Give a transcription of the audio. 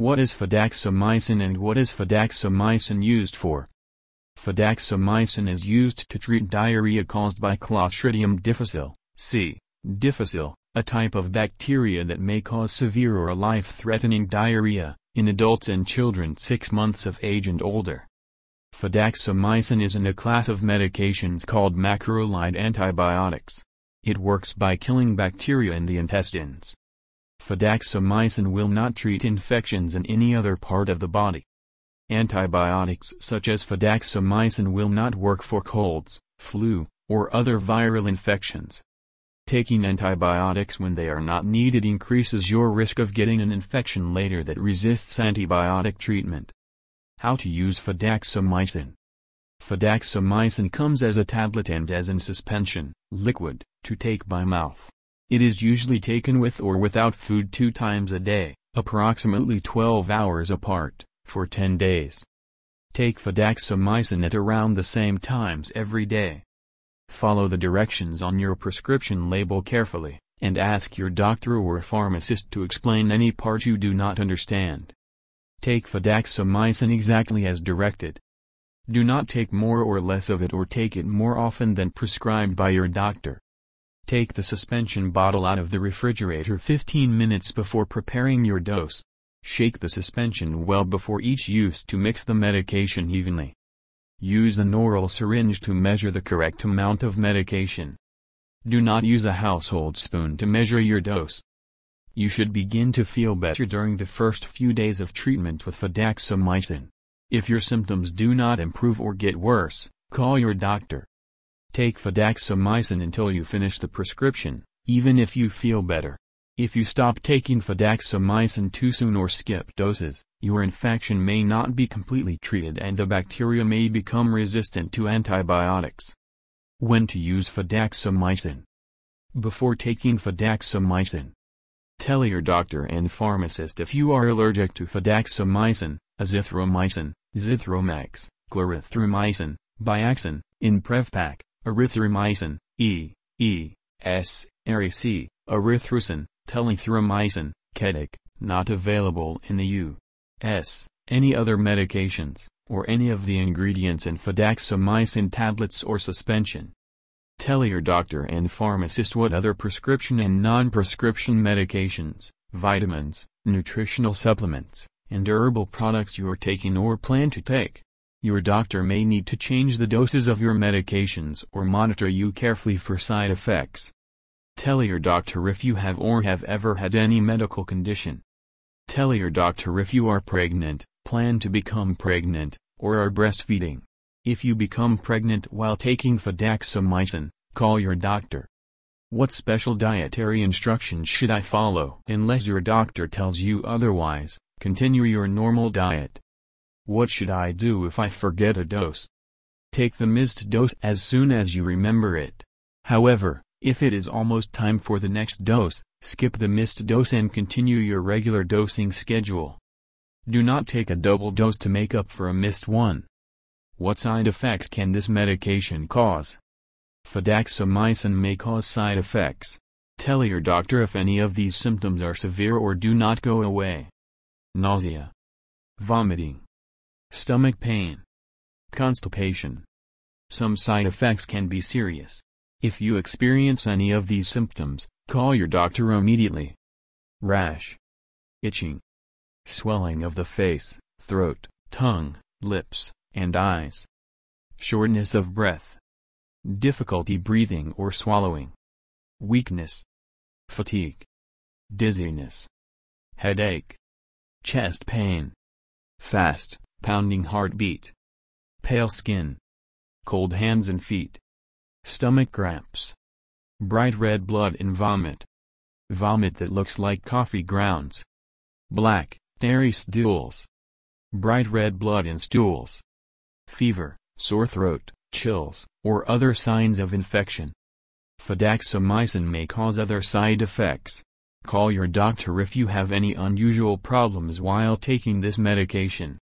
What is fidaxomicin and what is fidaxomicin used for? Fidaxomicin is used to treat diarrhea caused by Clostridium difficile, c. difficile, a type of bacteria that may cause severe or life-threatening diarrhea, in adults and children 6 months of age and older. Fidaxomicin is in a class of medications called macrolide antibiotics. It works by killing bacteria in the intestines. Fidaxomicin will not treat infections in any other part of the body. Antibiotics such as fidaxomicin will not work for colds, flu, or other viral infections. Taking antibiotics when they are not needed increases your risk of getting an infection later that resists antibiotic treatment. How to use fidaxomicin Fidaxomicin comes as a tablet and as in suspension, liquid, to take by mouth. It is usually taken with or without food two times a day, approximately 12 hours apart for 10 days. Take fidaxomicin at around the same times every day. Follow the directions on your prescription label carefully, and ask your doctor or pharmacist to explain any part you do not understand. Take fidaxomicin exactly as directed. Do not take more or less of it or take it more often than prescribed by your doctor. Take the suspension bottle out of the refrigerator 15 minutes before preparing your dose. Shake the suspension well before each use to mix the medication evenly. Use an oral syringe to measure the correct amount of medication. Do not use a household spoon to measure your dose. You should begin to feel better during the first few days of treatment with fidaxomicin. If your symptoms do not improve or get worse, call your doctor. Take fidaxomicin until you finish the prescription, even if you feel better. If you stop taking fidaxomicin too soon or skip doses, your infection may not be completely treated and the bacteria may become resistant to antibiotics. When to use fidaxomicin Before taking fidaxomicin, Tell your doctor and pharmacist if you are allergic to fidaxomicin, azithromycin, zithromax, clarithromycin, biaxin, in Prevpac, erythromycin, E, E, S, Eryc, erythrocin, telithromycin, Ketek, not available in the U.S., any other medications, or any of the ingredients in fidaxomicin tablets or suspension. Tell your doctor and pharmacist what other prescription and non-prescription medications, vitamins, nutritional supplements, and herbal products you are taking or plan to take. Your doctor may need to change the doses of your medications or monitor you carefully for side effects. Tell your doctor if you have or have ever had any medical condition. Tell your doctor if you are pregnant, plan to become pregnant, or are breastfeeding. If you become pregnant while taking fidaxomicin, call your doctor. What special dietary instructions should I follow? Unless your doctor tells you otherwise, continue your normal diet. What should I do if I forget a dose? Take the missed dose as soon as you remember it. However, if it is almost time for the next dose, skip the missed dose and continue your regular dosing schedule. Do not take a double dose to make up for a missed one. What side effects can this medication cause? Fidaxomicin may cause side effects. Tell your doctor if any of these symptoms are severe or do not go away. Nausea. Vomiting. Stomach pain. Constipation. Some side effects can be serious. If you experience any of these symptoms, call your doctor immediately. Rash. Itching. Swelling of the face, throat, tongue, lips, and eyes. Shortness of breath. Difficulty breathing or swallowing. Weakness. Fatigue. Dizziness. Headache. Chest pain. Fast, pounding heartbeat. Pale skin. Cold hands and feet. Stomach cramps. Bright red blood and vomit. Vomit that looks like coffee grounds. Black, hairy stools. Bright red blood and stools. Fever, sore throat, chills, or other signs of infection. Fidaxomicin may cause other side effects. Call your doctor if you have any unusual problems while taking this medication.